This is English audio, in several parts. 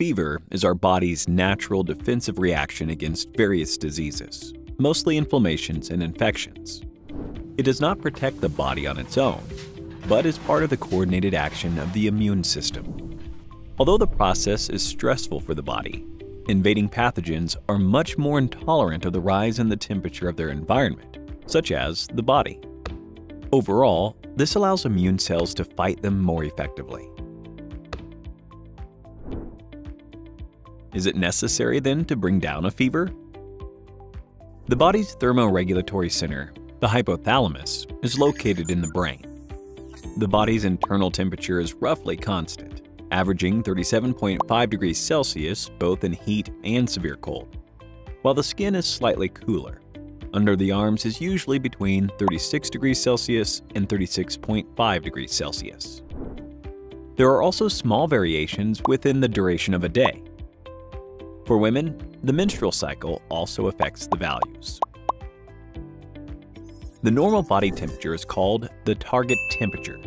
Fever is our body's natural defensive reaction against various diseases, mostly inflammations and infections. It does not protect the body on its own, but is part of the coordinated action of the immune system. Although the process is stressful for the body, invading pathogens are much more intolerant of the rise in the temperature of their environment, such as the body. Overall, this allows immune cells to fight them more effectively. Is it necessary then to bring down a fever? The body's thermoregulatory center, the hypothalamus, is located in the brain. The body's internal temperature is roughly constant, averaging 37.5 degrees Celsius both in heat and severe cold, while the skin is slightly cooler. Under the arms is usually between 36 degrees Celsius and 36.5 degrees Celsius. There are also small variations within the duration of a day. For women, the menstrual cycle also affects the values. The normal body temperature is called the target temperature,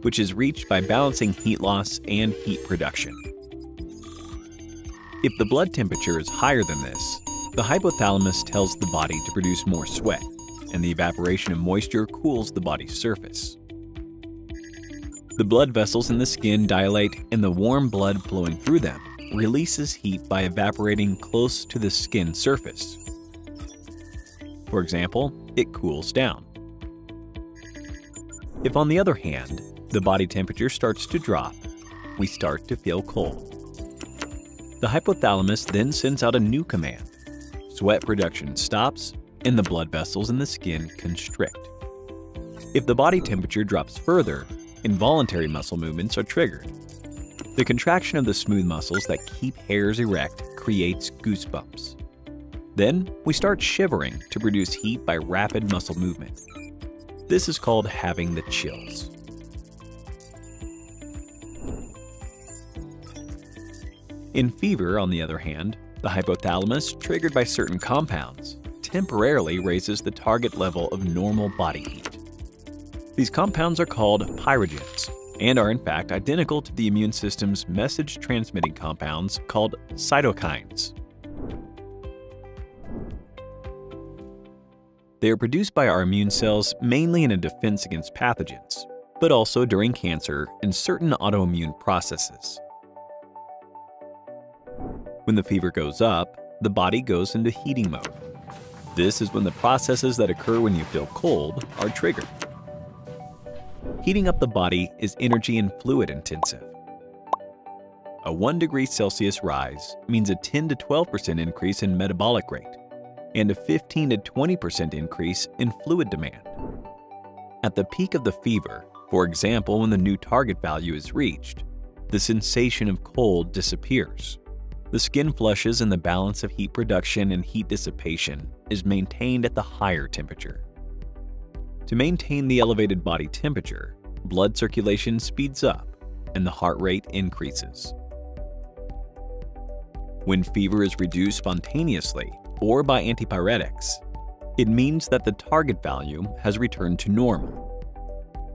which is reached by balancing heat loss and heat production. If the blood temperature is higher than this, the hypothalamus tells the body to produce more sweat, and the evaporation of moisture cools the body's surface. The blood vessels in the skin dilate and the warm blood flowing through them releases heat by evaporating close to the skin surface. For example, it cools down. If on the other hand, the body temperature starts to drop, we start to feel cold. The hypothalamus then sends out a new command. Sweat production stops and the blood vessels in the skin constrict. If the body temperature drops further, involuntary muscle movements are triggered. The contraction of the smooth muscles that keep hairs erect creates goosebumps. Then we start shivering to produce heat by rapid muscle movement. This is called having the chills. In fever, on the other hand, the hypothalamus, triggered by certain compounds, temporarily raises the target level of normal body heat. These compounds are called pyrogens and are in fact identical to the immune system's message transmitting compounds called cytokines. They are produced by our immune cells mainly in a defense against pathogens, but also during cancer and certain autoimmune processes. When the fever goes up, the body goes into heating mode. This is when the processes that occur when you feel cold are triggered. Heating up the body is energy and fluid intensive. A 1 degree Celsius rise means a 10 to 12% increase in metabolic rate and a 15 to 20% increase in fluid demand. At the peak of the fever, for example when the new target value is reached, the sensation of cold disappears. The skin flushes and the balance of heat production and heat dissipation is maintained at the higher temperature. To maintain the elevated body temperature, blood circulation speeds up and the heart rate increases. When fever is reduced spontaneously or by antipyretics, it means that the target value has returned to normal.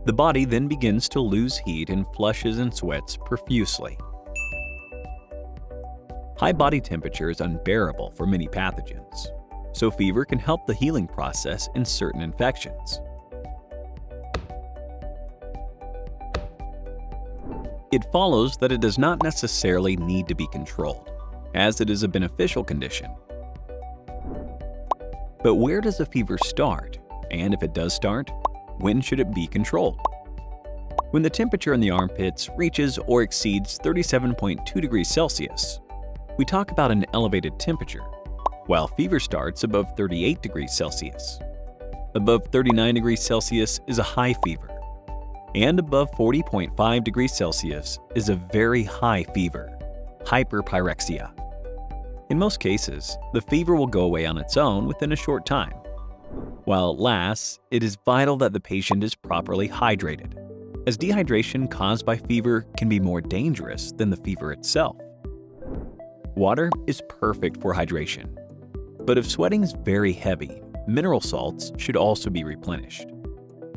The body then begins to lose heat and flushes and sweats profusely. High body temperature is unbearable for many pathogens, so fever can help the healing process in certain infections. It follows that it does not necessarily need to be controlled, as it is a beneficial condition. But where does a fever start? And if it does start, when should it be controlled? When the temperature in the armpits reaches or exceeds 37.2 degrees Celsius, we talk about an elevated temperature, while fever starts above 38 degrees Celsius. Above 39 degrees Celsius is a high fever, and above 40.5 degrees Celsius is a very high fever, hyperpyrexia. In most cases, the fever will go away on its own within a short time. While it lasts, it is vital that the patient is properly hydrated, as dehydration caused by fever can be more dangerous than the fever itself. Water is perfect for hydration. But if sweating is very heavy, mineral salts should also be replenished.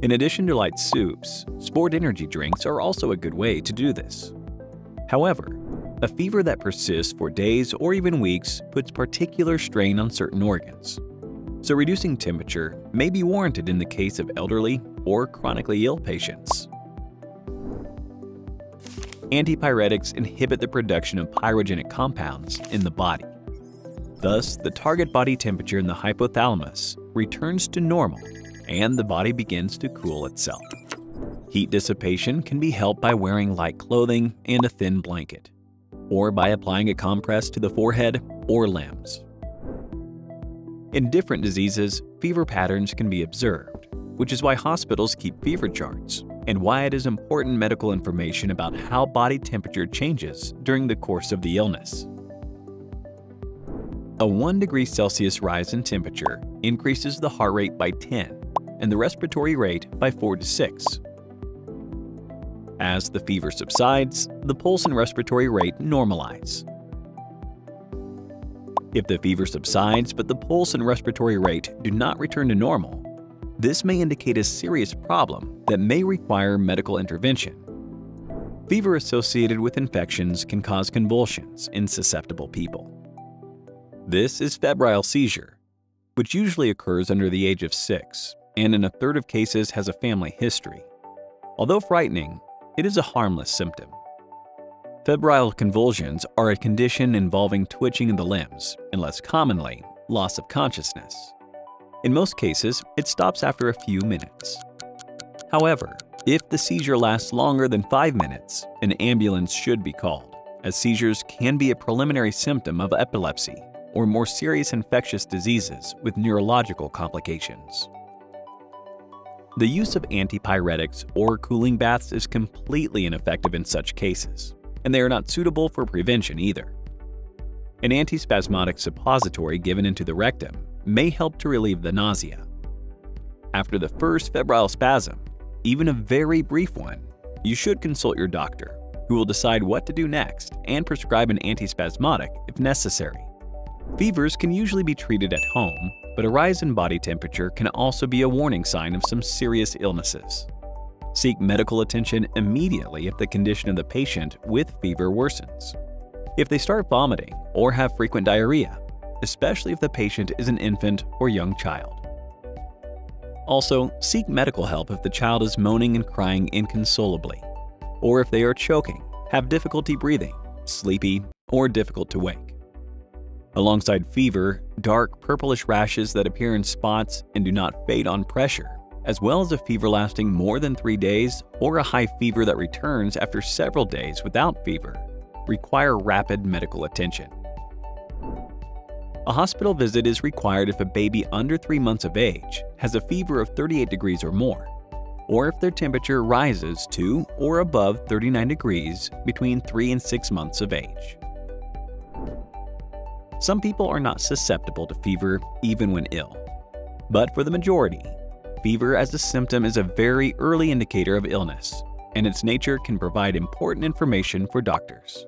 In addition to light soups, sport energy drinks are also a good way to do this. However, A fever that persists for days or even weeks puts particular strain on certain organs. So reducing temperature may be warranted in the case of elderly or chronically ill patients. Antipyretics inhibit the production of pyrogenic compounds in the body. Thus, the target body temperature in the hypothalamus returns to normal and the body begins to cool itself. Heat dissipation can be helped by wearing light clothing and a thin blanket, or by applying a compress to the forehead or limbs. In different diseases, fever patterns can be observed, which is why hospitals keep fever charts and why it is important medical information about how body temperature changes during the course of the illness. A 1 degree Celsius rise in temperature increases the heart rate by 10 and the respiratory rate by 4 to 6. As the fever subsides, the pulse and respiratory rate normalize. If the fever subsides but the pulse and respiratory rate do not return to normal, this may indicate a serious problem that may require medical intervention. Fever associated with infections can cause convulsions in susceptible people. This is febrile seizure, which usually occurs under the age of 6 and in a third of cases has a family history. Although frightening, it is a harmless symptom. Febrile convulsions are a condition involving twitching in the limbs and less commonly, loss of consciousness. In most cases, it stops after a few minutes. However, if the seizure lasts longer than 5 minutes, an ambulance should be called, as seizures can be a preliminary symptom of epilepsy or more serious infectious diseases with neurological complications. The use of antipyretics or cooling baths is completely ineffective in such cases, and they are not suitable for prevention either. An antispasmodic suppository given into the rectum may help to relieve the nausea. After the first febrile spasm, even a very brief one, you should consult your doctor, who will decide what to do next and prescribe an antispasmodic if necessary. Fevers can usually be treated at home, but a rise in body temperature can also be a warning sign of some serious illnesses. Seek medical attention immediately if the condition of the patient with fever worsens. If they start vomiting or have frequent diarrhea, especially if the patient is an infant or young child. Also, seek medical help if the child is moaning and crying inconsolably, or if they are choking, have difficulty breathing, sleepy, or difficult to wake. Alongside fever, dark purplish rashes that appear in spots and do not fade on pressure, as well as a fever lasting more than three days or a high fever that returns after several days without fever, require rapid medical attention. A hospital visit is required if a baby under 3 months of age has a fever of 38 degrees or more, or if their temperature rises to or above 39 degrees between 3 and 6 months of age. Some people are not susceptible to fever even when ill. But for the majority, fever as a symptom is a very early indicator of illness, and its nature can provide important information for doctors.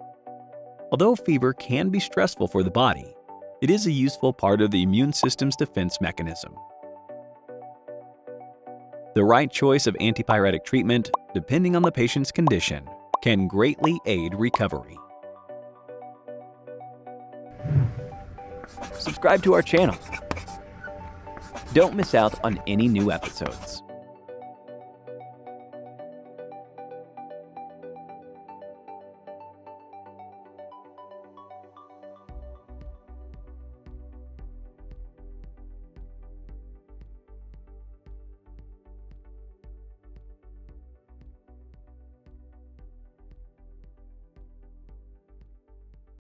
Although fever can be stressful for the body, it is a useful part of the immune system's defense mechanism. The right choice of antipyretic treatment, depending on the patient's condition, can greatly aid recovery. Subscribe to our channel. Don't miss out on any new episodes.